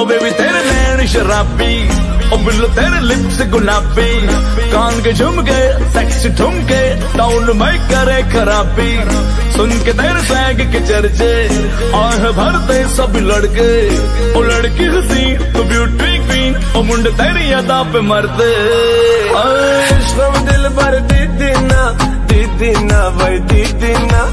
ओ baby तेरे नैन शराबी ओ बिल्लो तेरे लिप्स गुलाबी कान के झुमके सेक्स ठुमके टाउन में करे खराबी सुन के तेरे सैग के चर्चे आह भरते सब लड़के ओ लड़की हसी तो ब्यूटी क्वीन ओ मुंड तेरी अदा पे मरते दिल भर दीदी Aşkım dilber didina भाई vay didina